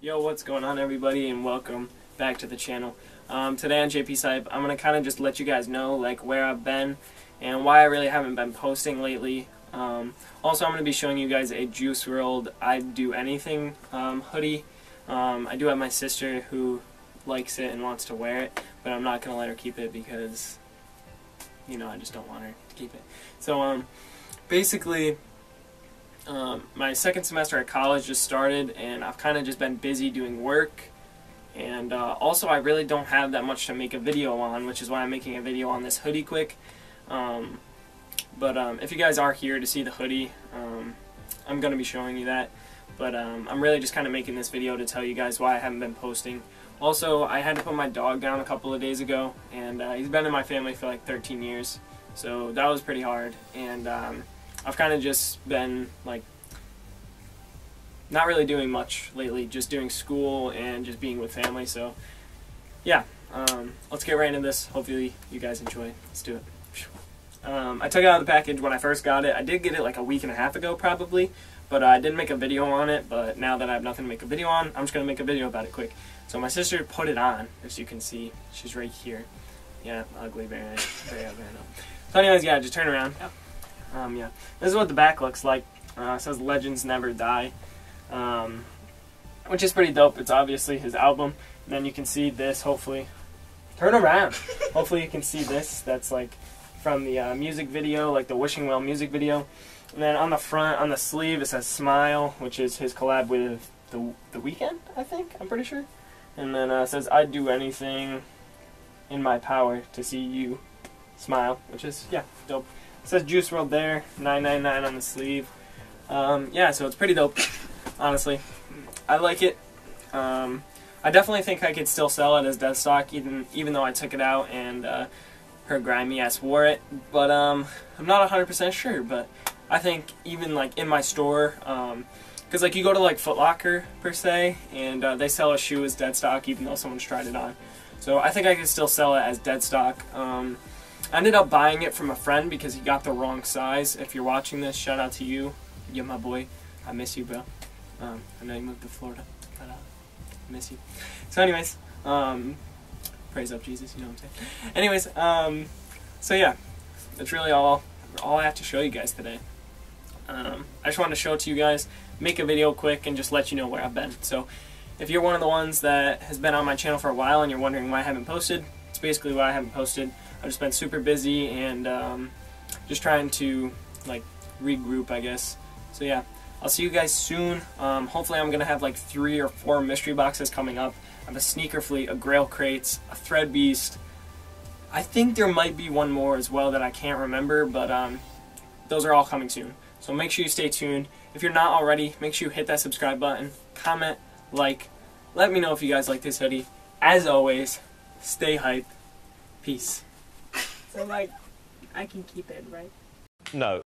Yo, what's going on everybody and welcome back to the channel. Um, today on JP's Hype, I'm going to kind of just let you guys know like where I've been and why I really haven't been posting lately. Um, also, I'm going to be showing you guys a Juice WRLD I'd Do Anything um, hoodie. Um, I do have my sister who likes it and wants to wear it, but I'm not going to let her keep it because, you know, I just don't want her to keep it. So, um, basically, um, my second semester at college just started, and I've kind of just been busy doing work. And uh, also, I really don't have that much to make a video on, which is why I'm making a video on this hoodie quick. Um, but um, if you guys are here to see the hoodie, um, I'm going to be showing you that. But um, I'm really just kind of making this video to tell you guys why I haven't been posting. Also, I had to put my dog down a couple of days ago, and uh, he's been in my family for like 13 years. So that was pretty hard. And um, I've kind of just been like not really doing much lately, just doing school and just being with family. So yeah, um, let's get right into this. Hopefully you guys enjoy. Let's do it. Um, I took it out of the package when I first got it. I did get it like a week and a half ago probably, but I didn't make a video on it. But now that I have nothing to make a video on, I'm just going to make a video about it quick. So my sister put it on, as you can see. She's right here. Yeah, ugly, very, very ugly, So anyways, yeah, just turn around. Um, yeah, this is what the back looks like. Uh, it says Legends Never Die, um, which is pretty dope. It's obviously his album. And then you can see this, hopefully. Turn around. hopefully you can see this. That's like from the uh, music video, like the Wishing Well music video. And then on the front, on the sleeve, it says Smile, which is his collab with the the Weeknd, I think. I'm pretty sure. And then uh, it says I'd do anything in my power to see you smile, which is yeah, dope. Says Juice WRLD there, 999 on the sleeve. Um, yeah, so it's pretty dope, honestly. I like it. Um, I definitely think I could still sell it as dead stock, even even though I took it out and uh, her grimy ass wore it. But um, I'm not 100% sure. But I think even like in my store, because um, like you go to like Foot Locker per se, and uh, they sell a shoe as dead stock, even though someone's tried it on. So I think I could still sell it as dead stock. I ended up buying it from a friend because he got the wrong size. If you're watching this, shout out to you. You're my boy. I miss you, bro. Um, I know you moved to Florida, but uh, I miss you. So anyways, um, praise up Jesus, you know what I'm saying. Anyways, um, so yeah, that's really all, all I have to show you guys today. Um, I just wanted to show it to you guys, make a video quick, and just let you know where I've been. So if you're one of the ones that has been on my channel for a while and you're wondering why I haven't posted, it's basically why I haven't posted. I've just been super busy and um, just trying to like regroup, I guess. So yeah, I'll see you guys soon. Um, hopefully I'm going to have like three or four mystery boxes coming up. I have a sneaker fleet, a grail crates, a threadbeast. I think there might be one more as well that I can't remember, but um, those are all coming soon. So make sure you stay tuned. If you're not already, make sure you hit that subscribe button, comment, like, let me know if you guys like this hoodie. As always, stay hype. Peace. So like, I can keep it, right? No.